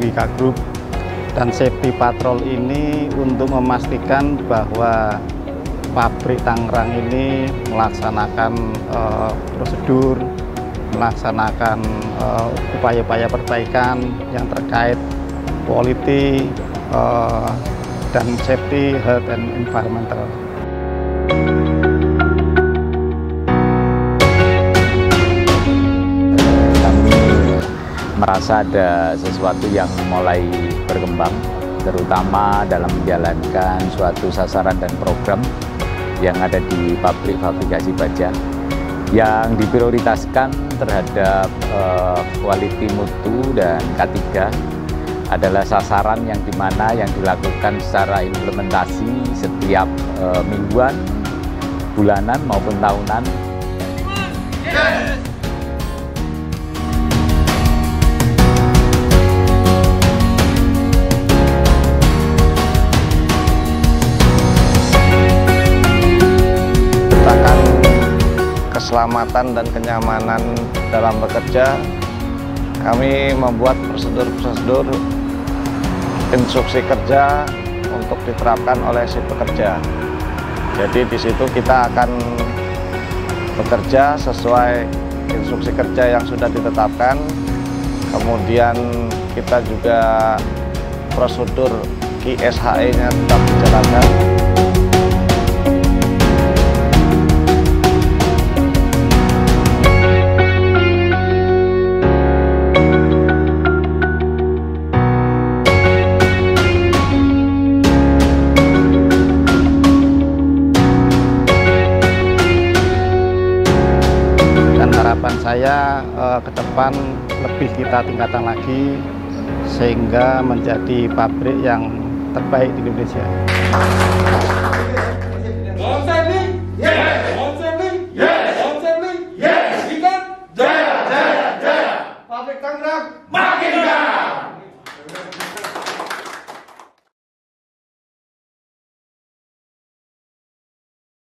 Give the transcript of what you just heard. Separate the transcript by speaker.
Speaker 1: Mitra Group dan Safety Patrol ini untuk memastikan bahwa pabrik Tangerang ini melaksanakan uh, prosedur, melaksanakan eh, upaya-upaya uh, perbaikan yang terkait quality uh, dan safety, health, and environmental.
Speaker 2: Merasa ada sesuatu yang mulai berkembang, terutama dalam menjalankan suatu sasaran dan program yang ada di pabrik fabrikasi baja yang diprioritaskan terhadap uh, mutu dan K3 adalah sasaran yang di mana yang dilakukan secara implementasi setiap uh, mingguan, bulanan maupun tahunan. Yes.
Speaker 1: Keselamatan dan kenyamanan dalam bekerja, kami membuat prosedur-prosedur instruksi kerja untuk diterapkan oleh si pekerja. Jadi di situ kita akan bekerja sesuai instruksi kerja yang sudah ditetapkan. Kemudian kita juga prosedur KSHE-nya tetap dijalankan. Saya eh, ke depan lebih kita tingkatkan lagi sehingga menjadi pabrik yang terbaik di Indonesia.